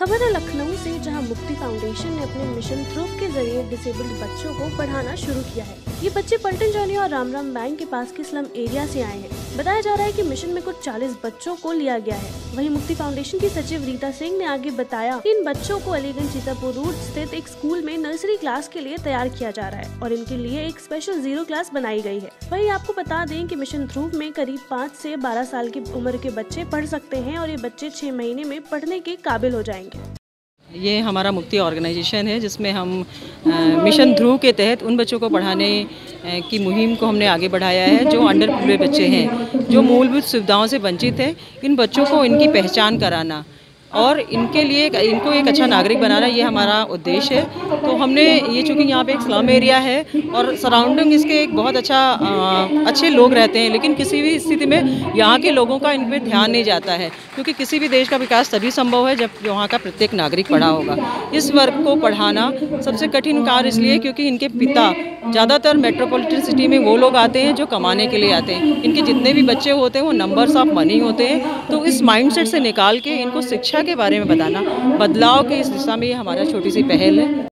खबर है लखनऊ से, जहाँ मुक्ति फाउंडेशन ने अपने मिशन ध्रुव के ज़रिए डिसेबल्ड बच्चों को पढ़ाना शुरू किया है। ये बच्चे पल्टन जॉली और राम राम बैंक के पास के स्लम एरिया से आए हैं। बताया जा रहा है कि मिशन में कुछ 40 बच्चों को लिया गया है। वहीं मुक्ति फाउंडेशन की सचिव रीता सिंह ने आगे बताया कि इन बच्चों को अलीगंज सीतापुर रोड स्थित एक स्कूल में नर्सरी क्लास के लिए तैयार किया जा रहा है और इनके लिए एक स्पेशल ज़ीरो क्लास बनाई गई है। वही आपको बता दें की मिशन थ्रूव में करीब पाँच ऐसी बारह साल की उम्र के बच्चे पढ़ सकते हैं और ये बच्चे छह महीने में पढ़ने के काबिल हो जाएँगे। ये हमारा मुक्ति ऑर्गेनाइजेशन है जिसमें हम मिशन ध्रुव के तहत उन बच्चों को पढ़ाने की मुहिम को हमने आगे बढ़ाया है जो अंडर बच्चे हैं जो मूलभूत सुविधाओं से वंचित हैं इन बच्चों को इनकी पहचान कराना और इनके लिए इनको एक अच्छा नागरिक बनाना ये हमारा उद्देश्य है। तो हमने ये चूँकि यहाँ पे एक स्लम एरिया है और सराउंडिंग इसके एक बहुत अच्छा आ, अच्छे लोग रहते हैं लेकिन किसी भी स्थिति में यहाँ के लोगों का इन पर ध्यान नहीं जाता है। क्योंकि किसी भी देश का विकास तभी संभव है जब वहाँ का प्रत्येक नागरिक पढ़ा होगा। इस वर्ग को पढ़ाना सबसे कठिन कार्य इसलिए क्योंकि इनके पिता ज़्यादातर मेट्रोपॉलिटन सिटी में वो लोग आते हैं जो कमाने के लिए आते हैं। इनके जितने भी बच्चे होते हैं, वो नंबर्स ऑफ़ मनी होते हैं। तो इस माइंडसेट से निकाल के इनको शिक्षा के बारे में बताना, बदलाव के इस दिशा में ये हमारा छोटी सी पहल है।